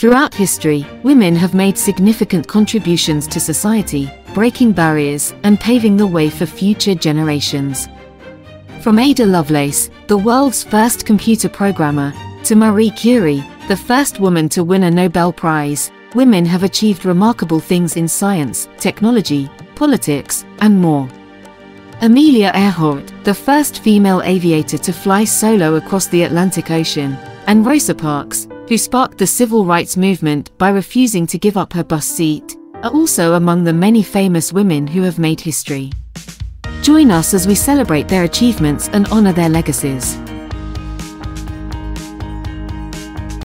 Throughout history, women have made significant contributions to society, breaking barriers and paving the way for future generations. From Ada Lovelace, the world's first computer programmer, to Marie Curie, the first woman to win a Nobel Prize, women have achieved remarkable things in science, technology, politics, and more. Amelia Earhart, the first female aviator to fly solo across the Atlantic Ocean, and Rosa Parks, who sparked the civil rights movement by refusing to give up her bus seat, are also among the many famous women who have made history. Join us as we celebrate their achievements and honor their legacies.